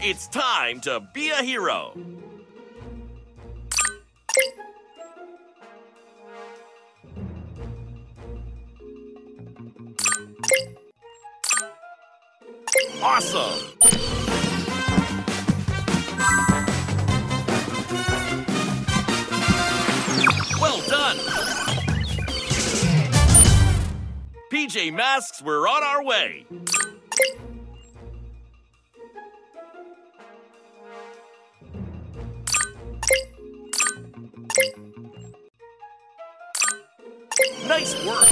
It's time to be a hero. Awesome! Well done! PJ Masks, we're on our way. Nice work!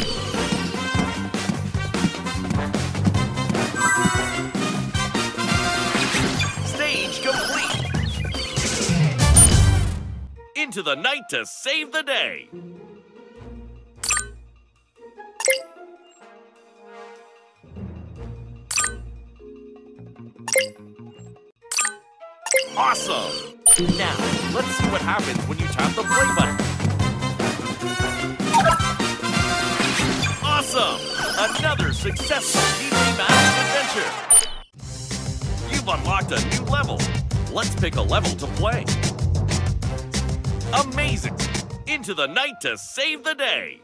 Stage complete! Into the night to save the day! Awesome! Now, let's see what happens when you tap the play button. Awesome! Another successful PJ Masks adventure! You've unlocked a new level. Let's pick a level to play. Amazing! Into the night to save the day!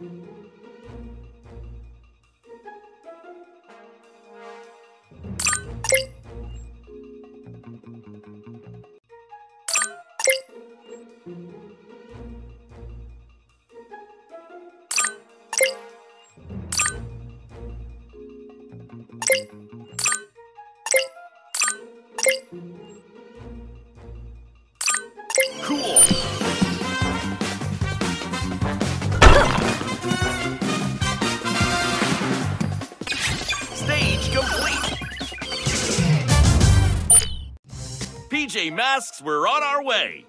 PJ Masks, we're on our way!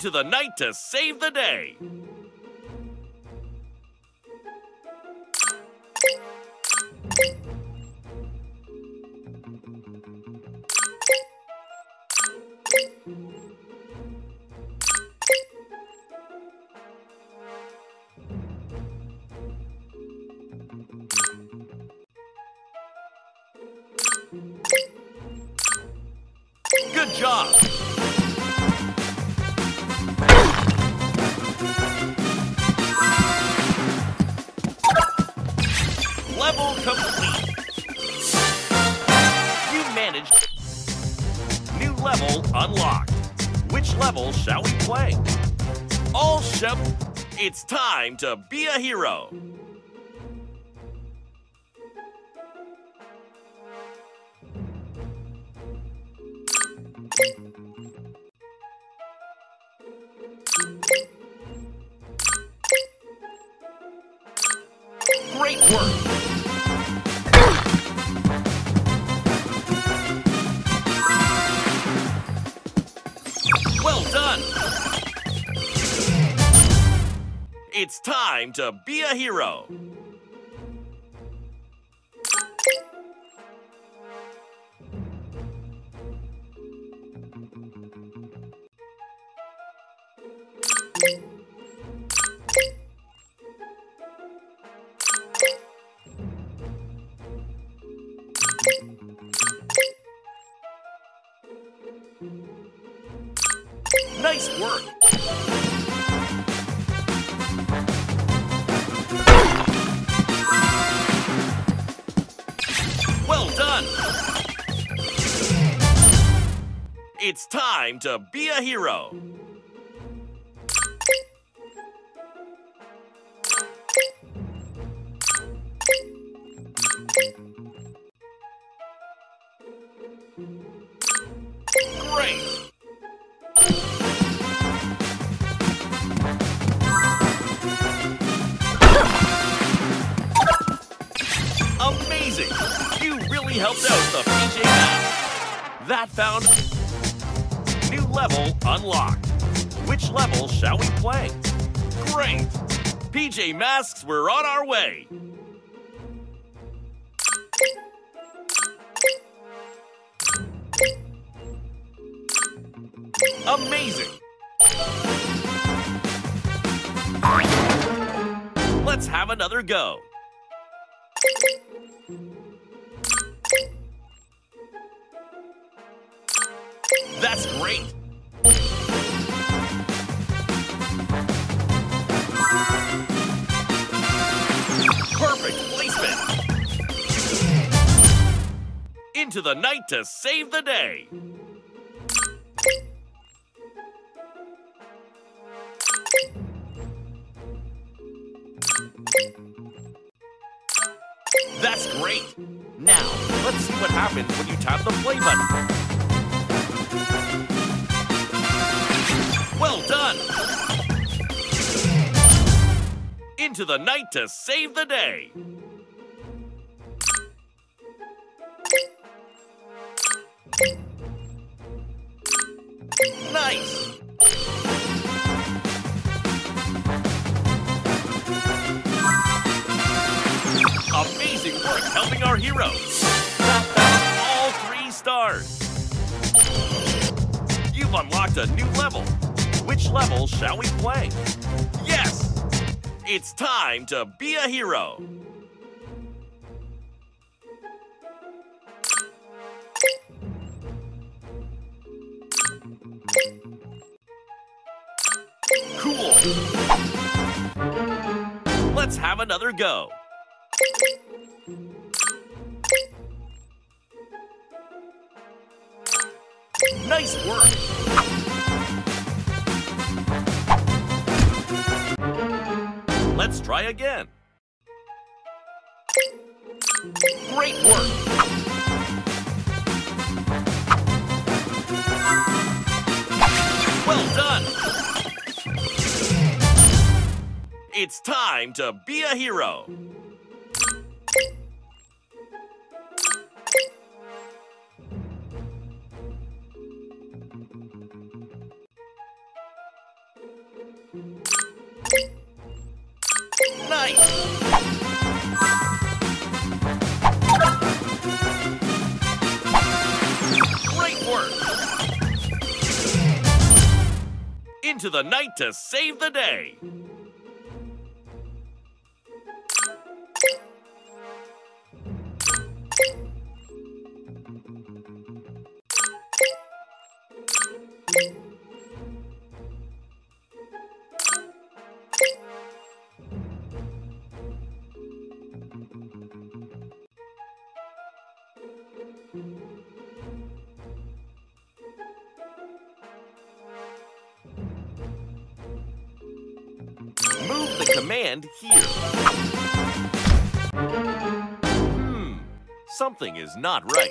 Into the night to save the day! Which level shall we play? All shep. It's time to be a hero. Great work! It's time to be a hero. Nice work! It's time to be a hero. Great! Amazing! You really helped out the PJ Masks. That found level unlocked. Which level shall we play? Great! PJ Masks, we're on our way. Amazing! Let's have another go. That's great! Into the night to save the day! That's great! Now, let's see what happens when you tap the play button. Well done! Into the night to save the day! Nice! Amazing work helping our heroes! All three stars! You've unlocked a new level. Which level shall we play? Yes! It's time to be a hero! Let's have another go. Nice work! Let's try again. Great work! It's time to be a hero. Nice! Great work! Into the night to save the day. Command here. Hmm, something is not right.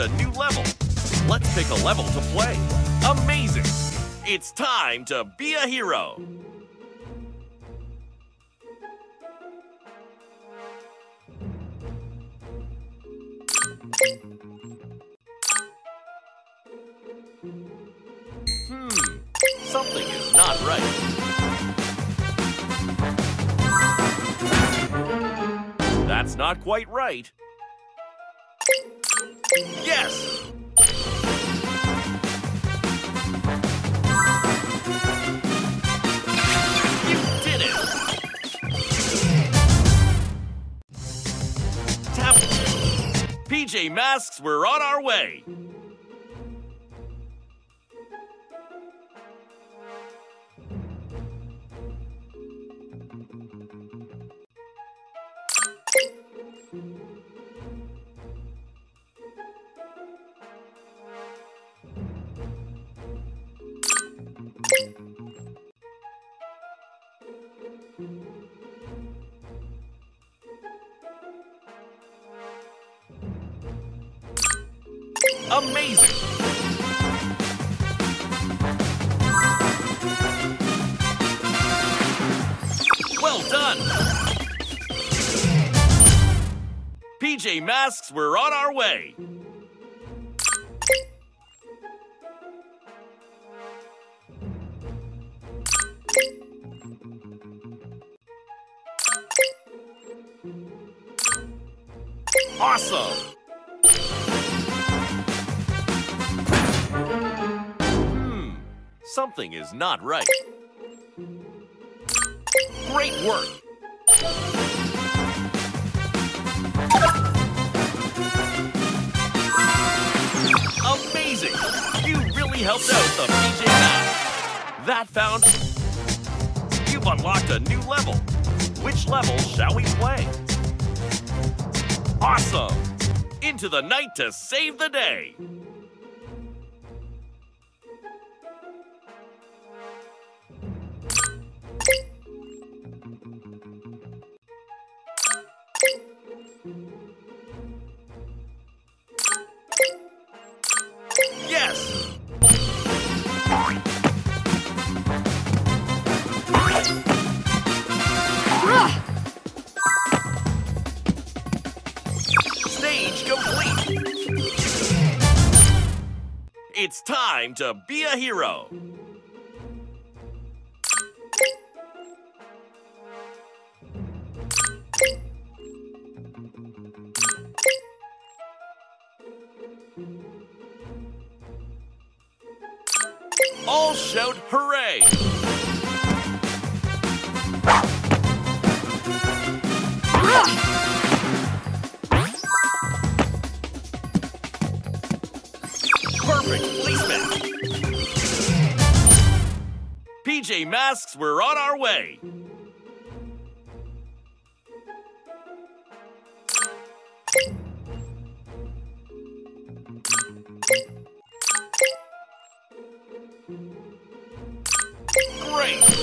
A new level. Let's pick a level to play. Amazing! It's time to be a hero. Hmm, something is not right. That's not quite right. Yes! You did it! Tap. PJ Masks, we're on our way. Amazing! Well done! PJ Masks, we're on our way! Awesome! Something is not right. Great work! Amazing! You really helped out the PJ Masks. That found... You've unlocked a new level. Which level shall we play? Awesome! Into the night to save the day! It's time to be a hero! All shout hooray! Perfect Masks, we're on our way! Great!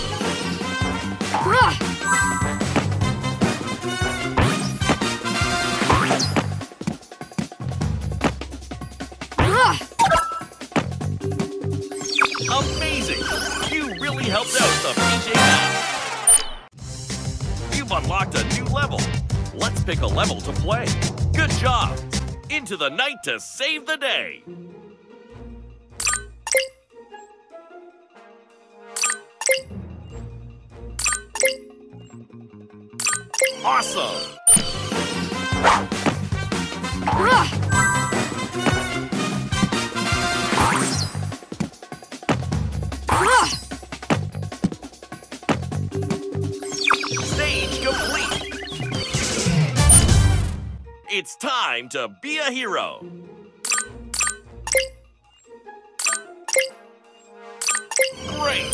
Really helped out the PJ. You've unlocked a new level. Let's pick a level to play. Good job! Into the night to save the day. Awesome! It's time to be a hero! Great!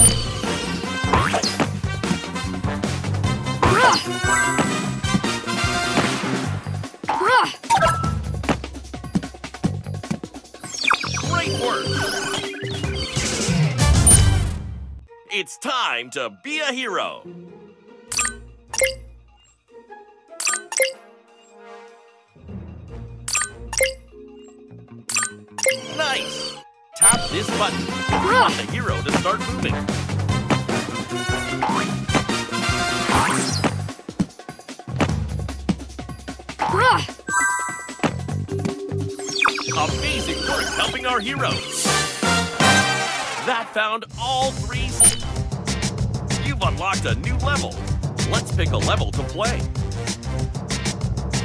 Great work! It's time to be a hero! Nice! Tap this button. Want the hero to start moving. Amazing work helping our heroes. That found all three. You've unlocked a new level. Let's pick a level to play.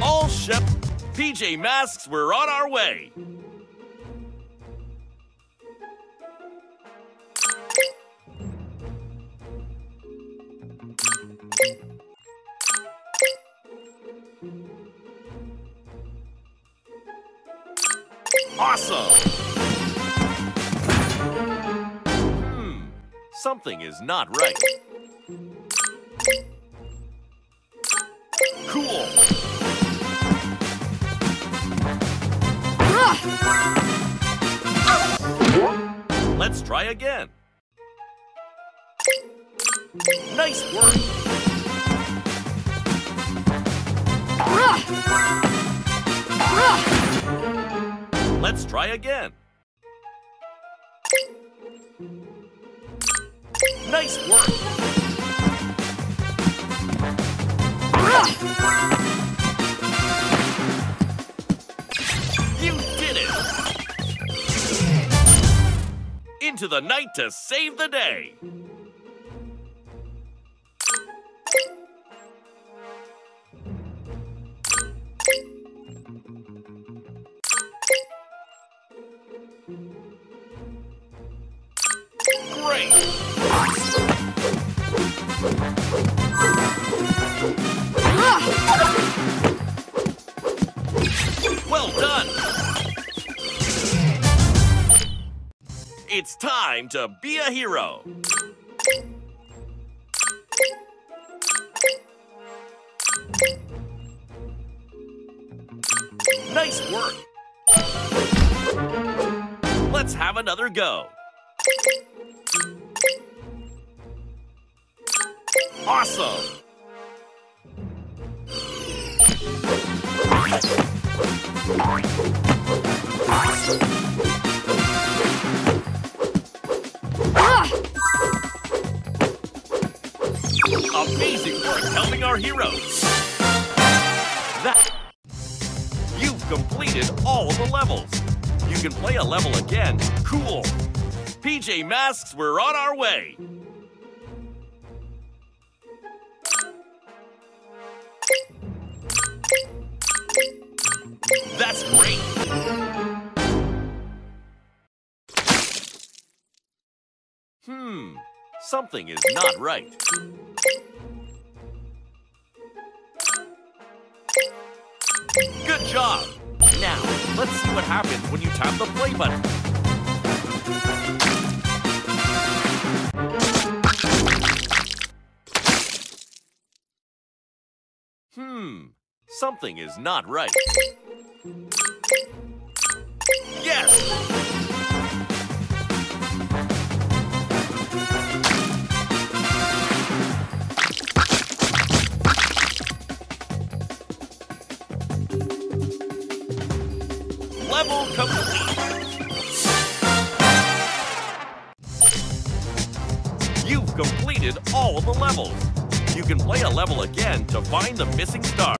All ship. PJ Masks, we're on our way. Awesome! Hmm, something is not right. Cool! Let's try again. Nice work! Let's try again. Nice work! You did it! Into the night to save the day! Well done! It's time to be a hero! Nice work! Let's have another go! Awesome! Amazing work helping our heroes! That... You've completed all the levels! You can play a level again. Cool! PJ Masks, we're on our way! That's great! Hmm, something is not right. Good job! Now, let's see what happens when you tap the play button. Hmm, something is not right. Levels. You can play a level again to find the missing star.